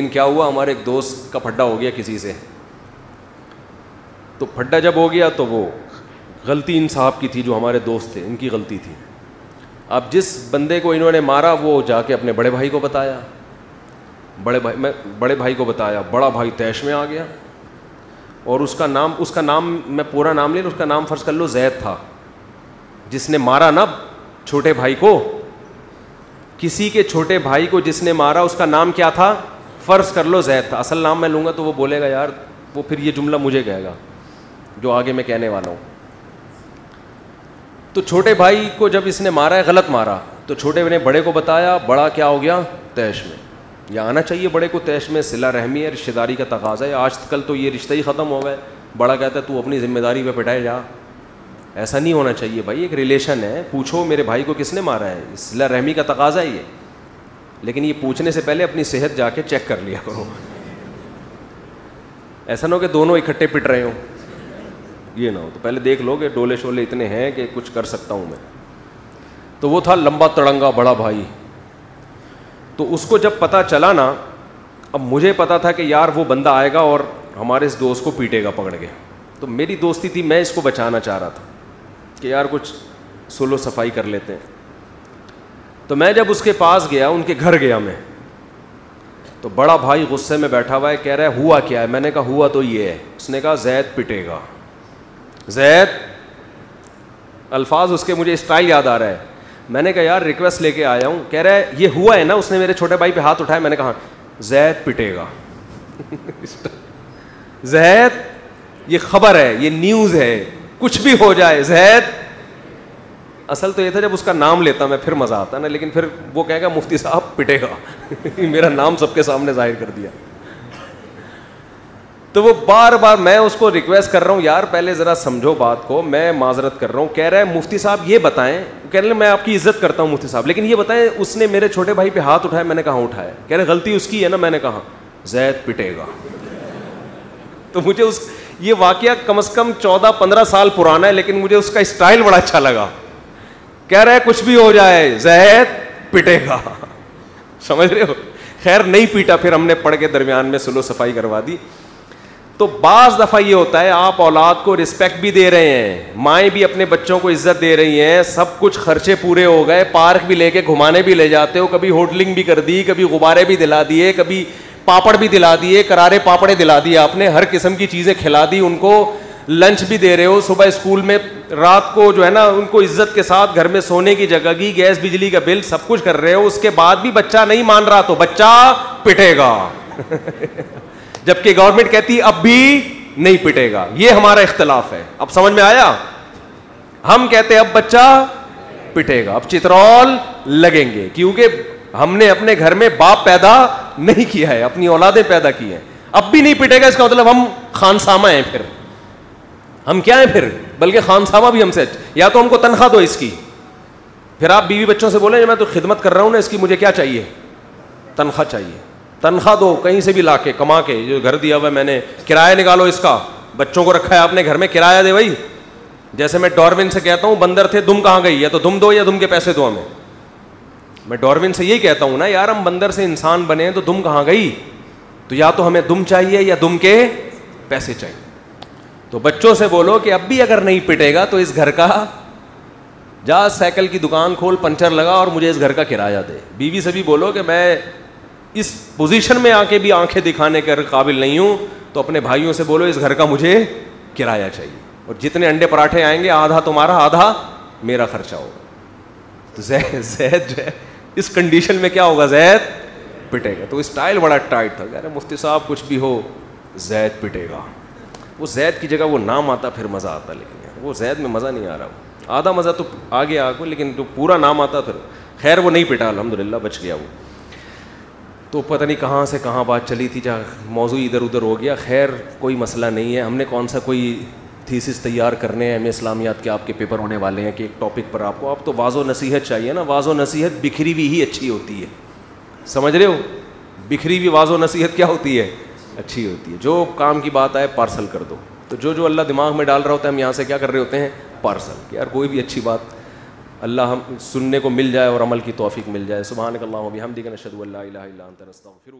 दिन क्या हुआ? हमारे एक दोस्त का फड्डा हो गया किसी से। तो फड्डा जब हो गया तो वो गलती इन साहब की थी, जो हमारे दोस्त थे, इनकी गलती थी। अब जिस बंदे को इन्होंने मारा, वो जाके अपने बड़े भाई को बताया। बड़े भाई, मैं, बड़े भाई को बताया। बड़ा भाई तैश में आ गया। और उसका नाम उसका नाम, मैं पूरा नाम ले उसका नाम फ़र्ज़ कर लो, जैद था। जिसने मारा ना छोटे भाई को, किसी के छोटे भाई को जिसने मारा, उसका नाम क्या था? फ़र्ज़ कर लो जैद था असल नाम मैं लूँगा तो वो बोलेगा, यार, वो फिर ये जुमला मुझे कहेगा, जो आगे मैं कहने वाला हूँ. तो छोटे भाई को जब इसने मारा है, गलत मारा तो छोटे ने बड़े को बताया, बड़ा क्या हो गया? तैश में। या आना चाहिए बड़े को? तैश में, सिला रहमी है, रिश्तेदारी का तकाजा है, आज कल तो ये रिश्ते ही ख़त्म हो गए बड़ा कहता है, तू अपनी ज़िम्मेदारी पे पिटाए जा। ऐसा नहीं होना चाहिए भाई, एक रिलेशन है, पूछो मेरे भाई को किसने मारा है, सिला रहमी का तकाजा है ये। लेकिन ये पूछने से पहले अपनी सेहत जाके चेक कर लिया करो। ऐसा ना हो कि दोनों इकट्ठे पिट रहे हो। ये ना हो तो पहले देख लो कि डोले शोले इतने हैं कि कुछ कर सकता हूँ मैं। तो वो था लंबा तड़ंगा बड़ा भाई। तो उसको जब पता चला ना, अब मुझे पता था कि यार वो बंदा आएगा और हमारे इस दोस्त को पीटेगा पकड़ के। तो मेरी दोस्ती थी, मैं इसको बचाना चाह रहा था कि यार कुछ सोलो सफ़ाई कर लेते हैं। तो मैं जब उसके पास गया, उनके घर गया मैं तो बड़ा भाई गुस्से में बैठा हुआ है, कह रहा है, हुआ क्या है? मैंने कहा, हुआ तो ये है। उसने कहा, जैद पिटेगा। जैद? अल्फाज उसके मुझे स्टाइल याद आ रहा है। मैंने कहा, यार, रिक्वेस्ट लेके आया हूँ। कह रहा है, ये हुआ है ना? उसने मेरे छोटे भाई पे हाथ उठाया, मैंने कहा, जैद पिटेगा। जैद, ये खबर है, ये न्यूज़ है, कुछ भी हो जाए, जैद असल तो ये था जब उसका नाम लेता मैं, फिर मज़ा आता ना, लेकिन फिर वो कहेगा, मुफ्ती साहब, पिटेगा. मेरा नाम सबके सामने ज़ाहिर कर दिया। तो वो बार बार मैं उसको रिक्वेस्ट कर रहा हूँ, यार, पहले ज़रा समझो बात को, मैं माजरत कर रहा हूँ। कह रहा है, मुफ्ती साहब, ये बताएँ। कह रहे, मैं आपकी इज़्ज़त करता हूँ, मुफ्ती साहब। लेकिन ये बताएँ, उसने मेरे छोटे भाई पे हाथ उठाया, मैंने कहा उठाया? कह रहे, गलती उसकी है ना, मैंने कहा। जैद पिटेगा। तो मुझे उस, ये वाक्य कम से कम चौदह पंद्रह साल पुराना है, लेकिन मुझे उसका स्टाइल बड़ा अच्छा लगा। कह रहा है, कुछ भी हो जाए जैद पिटेगा। समझ रहे हो? खैर, नहीं पीटा, फिर हमने पढ़ के दरमियान में सुलो सफ़ाई करवा दी। तो बाज दफ़ा ये होता है, आप औलाद को रिस्पेक्ट भी दे रहे हैं, माएँ भी अपने बच्चों को इज़्ज़त दे रही हैं, सब कुछ खर्चे पूरे हो गए, पार्क भी लेके घुमाने भी ले जाते हो, कभी होटलिंग भी कर दी, कभी गुब्बारे भी दिला दिए, कभी पापड़ भी दिला दिए, करारे पापड़े दिला दिए आपने, हर किस्म की चीज़ें खिला दी, उनको लंच भी दे रहे हो, सुबह स्कूल में रात को जो है ना, उनको इज़्ज़त के साथ घर में सोने की जगह की गैस, बिजली का बिल, सब कुछ कर रहे हो, उसके बाद भी बच्चा नहीं मान रहा तो बच्चा पिटेगा। जबकि गवर्नमेंट कहती अब भी नहीं पिटेगा। ये हमारा इख्तलाफ है। अब समझ में आया? हम कहते अब बच्चा पिटेगा। अब चित्रौल लगेंगे, क्योंकि हमने अपने घर में बाप पैदा नहीं किया है, अपनी औलादें पैदा की हैं। अब भी नहीं पिटेगा, इसका मतलब हम खानसामा हैं फिर। हम क्या हैं फिर? बल्कि खानसामा भी हमसे या तो हमको तनख्वाह दो इसकी। फिर आप बीवी बच्चों से बोले, मैं तो खिदमत कर रहा हूँ ना, इसकी मुझे क्या चाहिए? तनख्वाह चाहिए। तनख्वाह दो, कहीं से भी ला के कमा के, जो घर दिया हुआ मैंने, किराया निकालो इसका। बच्चों को रखा है आपने घर में, किराया दे भाई। जैसे मैं डॉर्विन से कहता हूँ, बंदर थे, दुम कहाँ गई? या तो दुम दो या दुम के पैसे दो हमें। मैं डॉर्विन से यही कहता हूँ ना, यार, हम बंदर से इंसान बने तो दुम कहाँ गई? तो या तो हमें दुम चाहिए या दुम के पैसे चाहिए। तो बच्चों से बोलो कि अब भी अगर नहीं पिटेगा तो इस घर का जा साइकिल की दुकान खोल, पंचर लगा और मुझे इस घर का किराया दे। बीवी से भी बोलो कि मैं इस पोजीशन में आके भी आँखें दिखाने के काबिल नहीं हूँ तो अपने भाइयों से बोलो, इस घर का मुझे किराया चाहिए। और जितने अंडे पराठे आएँगे, आधा तुम्हारा, आधा मेरा खर्चा होगा। तो जैद जैद, जो है इस कंडीशन में क्या होगा? जैद पिटेगा। तो स्टाइल बड़ा टाइट था। कह रहे, मुफ्ती साहब, कुछ भी हो, जैद पिटेगा। वो जैद की जगह वो नाम आता, फिर मज़ा आता, लेकिन वो जैद में मज़ा नहीं आ रहा। आधा मज़ा तो आ गया, लेकिन जो पूरा नाम आता, फिर खैर वो नहीं पिटा अलहमदिल्ला बच गया वो। तो पता नहीं कहाँ से कहाँ बात चली थी, जहाँ मौजू इधर उधर हो गया। खैर, कोई मसला नहीं है। हमने कौन सा कोई थीसिस तैयार करने हैं? एम इस्लामियात के आपके पेपर होने वाले हैं कि एक टॉपिक पर आपको। आप तो वाजो नसीहत चाहिए ना। वाजो नसीहत बिखरी हुई ही अच्छी होती है। समझ रहे हो? बिखरी हुई वाजो नसीहत क्या होती है? अच्छी होती है। जो काम की बात आए पार्सल कर दो। तो जो जो अल्लाह दिमाग में डाल रहा होता है, हम यहाँ से क्या कर रहे होते हैं? पार्सल यार, कोई भी अच्छी बात, अल्लाह हम, सुनने को मिल जाए और अमल की तोफ़ी मिल जाए। सुबह अल्लाह हम दिखा नशद फिर